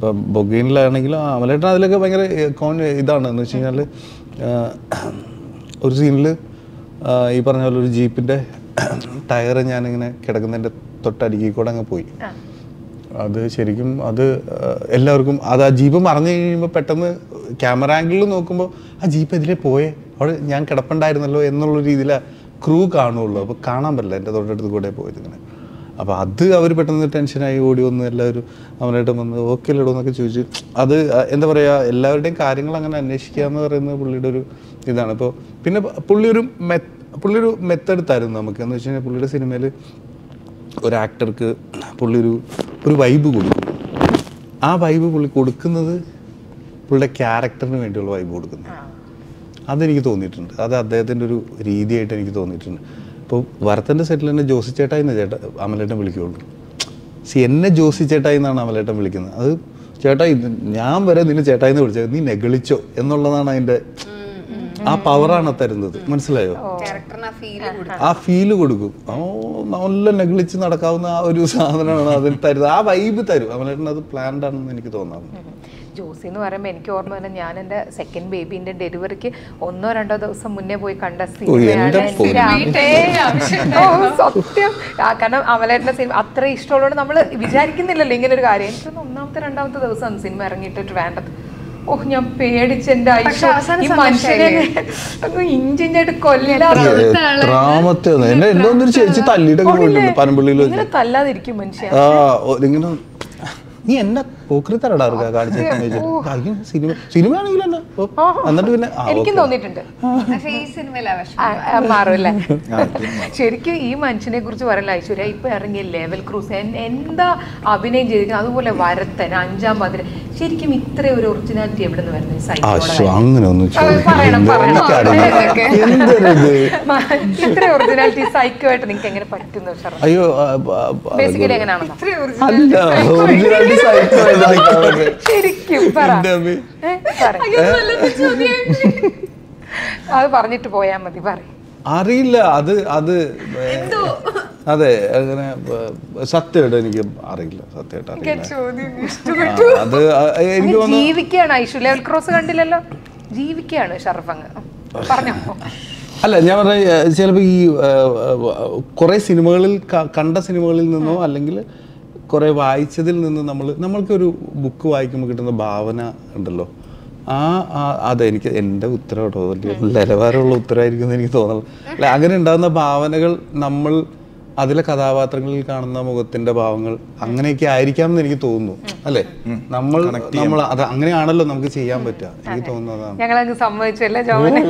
ഇപ്പം ബൊഗീനിലാണെങ്കിലും അമലേട്ടൻ അതിലൊക്കെ ഭയങ്കര കോൺ ഇതാണ്. എന്ന് വെച്ച് കഴിഞ്ഞാൽ ഒരു സീനിൽ ഈ പറഞ്ഞ പോലെ ഒരു ജീപ്പിന്റെ ടയർ ഞാനിങ്ങനെ കിടക്കുന്നതിന്റെ തൊട്ടടുക്കി കൂടെ അങ്ങ് പോയി. അത് ശരിക്കും അത് എല്ലാവർക്കും അത് ആ ജീപ്പ് മറഞ്ഞു കഴിയുമ്പോൾ പെട്ടെന്ന് ക്യാമറ ആംഗിളിൽ നോക്കുമ്പോൾ ആ ജീപ്പ് എതിരെ പോയേ അവിടെ ഞാൻ കിടപ്പുണ്ടായിരുന്നല്ലോ എന്നുള്ള രീതിയിലാണ് ക്രൂ കാണുള്ളൂ അപ്പോൾ കാണാൻ പറ്റില്ല എന്റെ തൊട്ടടുത്ത് കൂടെ പോയത് ഇങ്ങനെ. അപ്പോൾ അത് അവർ പെട്ടെന്ന് ടെൻഷനായി ഓടി വന്ന് എല്ലാവരും അവനായിട്ട് വന്ന് ഓക്കെ അല്ലടോ എന്നൊക്കെ ചോദിച്ചു അത് എന്താ പറയുക എല്ലാവരുടെയും കാര്യങ്ങൾ അങ്ങനെ അന്വേഷിക്കുക എന്ന് പറയുന്നത് പുള്ളിയുടെ ഒരു ഇതാണ്. ഇപ്പോൾ പിന്നെ പുള്ളി ഒരു മെ പുള്ളി ഒരു മെത്തെടുത്തായിരുന്നു നമുക്ക്. എന്ന് വെച്ച് കഴിഞ്ഞാൽ പുള്ളിയുടെ സിനിമയിൽ ഒരു ആക്ടർക്ക് പുള്ളി ഒരു ഒരു വൈബ് കൊടുക്കും ആ വൈബ് പുള്ളി കൊടുക്കുന്നത് പുള്ളിയുടെ ക്യാരക്ടറിന് വേണ്ടിയുള്ള വൈബ് കൊടുക്കുന്നത് അതെനിക്ക് തോന്നിയിട്ടുണ്ട്. അത് അദ്ദേഹത്തിന്റെ ഒരു രീതിയായിട്ട് എനിക്ക് തോന്നിയിട്ടുണ്ട്. ഇപ്പോൾ വരത്തന്റെ സെറ്റിൽ തന്നെ ജോസി ചേട്ടായി എന്ന് ചേട്ടാ അമലേട്ടൻ വിളിക്കുകയുള്ളൂ സി എന്നെ ജോസി ചേട്ടായി എന്നാണ് അമലേട്ടൻ വിളിക്കുന്നത്. അത് ചേട്ടായി ഞാൻ വരെ നിന്നെ ചേട്ടായി എന്ന് വിളിച്ചത്. നീ നെഗളിച്ചോ എന്നുള്ളതാണ് അതിന്റെ ആ പവറാണ് തരുന്നത്. മനസ്സിലായോ? ആ ഫീൽ കൊടുക്കും. ഓ നല്ല നെഗ്ലിച്ച് നടക്കാവുന്ന ആ ഒരു സാധനമാണ് അതിൽ തരുന്നത്. ആ വൈബ് തരും. അവനേട്ടൻ അത് പ്ലാൻഡ് ആണെന്ന് എനിക്ക് തോന്നാറുണ്ട്. ജോസി എന്ന് പറയുമ്പോൾ എനിക്ക് ഓർമ്മ വരുന്നത് ഞാൻ എന്റെ സെക്കൻഡ് ബേബീന്റെ ഡെലിവറിക്ക് ഒന്നോ രണ്ടോ ദിവസം മുന്നേ പോയി കണ്ട സിനിമയാണ് സത്യം. കാരണം അമലേട്ടന്റെ സിനിമ അത്ര ഇഷ്ടമുള്ളതുകൊണ്ട് നമ്മൾ വിചാരിക്കുന്നില്ലല്ലോ ഇങ്ങനെ ഒരു കാര്യം. എനിക്ക് ഒന്നാമത്തെ രണ്ടാമത്തെ ദിവസമാണ് സിനിമ ഇറങ്ങിയിട്ട് വേണ്ടത്. ഓ ഞാൻ പേടിച്ചെന്റെ ഈ മനുഷ്യനെ ഇഞ്ചിഞ്ചായിട്ട് ചേച്ചി പോയിട്ടുണ്ട്. പനമ്പള്ളിയിൽ തല്ലാതിരിക്കും മനുഷ്യൻ ആ ഓ, ഇങ്ങനെ നീ എന്നെ പോക്രിത്തരടാ കാണിച്ചു സിനിമ എന്നിട്ട് പിന്നെ ആ, എനിക്കും ഓക്കേ. തോന്നിയിട്ടുണ്ട് പക്ഷെ സിനിമയിലാ വിഷമം. ആ, ആ, മാറുമല്ലേ ആ, ഇത് മാറും. ശരിക്കും ഈ മനുഷ്യനെ കുറിച്ച് പറയല ഐശ്വര്യ ഇപ്പൊ ഇറങ്ങിയ ലെവൽ ക്രൂസ്. എന്താ അഭിനയം ചെയ്തിരിക്കുന്നത്? അതുപോലെ വരത്തൻ അഞ്ചാം പതിന് ശരിക്കും ഇത്ര ഒരു ഒറിജിനാലിറ്റി എവിടെ നിന്ന് വരുന്നത് അങ്ങനെ ഒന്നും ഇത്ര ഒറിജിനാലിറ്റി സൈക്കോ ആയിട്ട്? നിങ്ങൾക്ക് എങ്ങനെ പറ്റുന്നു അയ്യോ ബേസിക്കലി ശരിക്കും അത് പറഞ്ഞിട്ട് പോയാ മതി പറയും അറിയില്ല അത് അത് അതെ അങ്ങനെ സത്യമായിട്ട് എനിക്ക് അറിയില്ല സത്യമായിട്ട് അറിയില്ല. അത് എനിക്ക് ജീവിക്കുകയാണ് ഐശ്വര്യ. ലെവൽ ക്രോസ് കണ്ടില്ലല്ലോ? ജീവിക്കുകയാണ് ഷറഫങ്ങ്. പറഞ്ഞോ. അല്ല ഞാൻ പറഞ്ഞ ചിലപ്പോൾ ഈ കുറേ സിനിമകളിൽ കണ്ട സിനിമകളിൽ നിന്നോ അല്ലെങ്കിൽ കുറേ വായിച്ചതിൽ നിന്ന് നമ്മൾ നമ്മൾക്കൊരു ബുക്ക് വായിക്കുമ്പോൾ കിട്ടുന്ന ഭാവന ഉണ്ടല്ലോ. ആ അതെ എനിക്ക് എന്റെ ഉത്തരം കേട്ടോ വലിയ നിലവാരമുള്ള ഉത്തരമായിരിക്കും എന്ന് എനിക്ക് തോന്നുന്നു അല്ല അങ്ങനെ ഉണ്ടാകുന്ന ഭാവനകൾ നമ്മൾ അതിലെ കഥാപാത്രങ്ങളിൽ കാണുന്ന മുഖത്തിന്റെ ഭാവങ്ങൾ അങ്ങനെയൊക്കെ ആയിരിക്കാം എന്ന് എനിക്ക് തോന്നുന്നു അല്ലേ? നമ്മൾ നമ്മൾ അത് അങ്ങനെയാണല്ലോ നമുക്ക് ചെയ്യാൻ പറ്റുക. എനിക്ക് തോന്നുന്നതാണ്. ഞങ്ങളങ്ങ് സമ്മതിച്ചല്ലേ ജോമനെ?